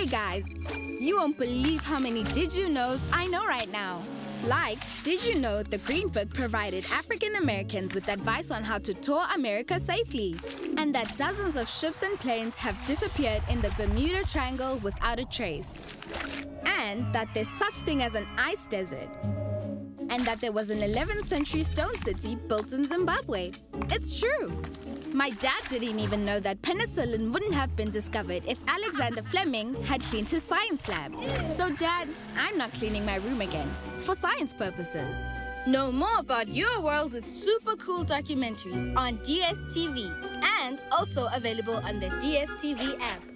Hey guys, you won't believe how many did you knows I know right now. Like, did you know the Green Book provided African Americans with advice on how to tour America safely? And that dozens of ships and planes have disappeared in the Bermuda Triangle without a trace. And that there's such thing as an ice desert. And that there was an 11th century stone city built in Zimbabwe. It's true. My dad didn't even know that penicillin wouldn't have been discovered if Alexander Fleming had cleaned his science lab. So, Dad, I'm not cleaning my room again for science purposes. Know more about your world with super cool documentaries on DSTV and also available on the DSTV app.